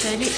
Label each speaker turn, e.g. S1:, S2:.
S1: ശരി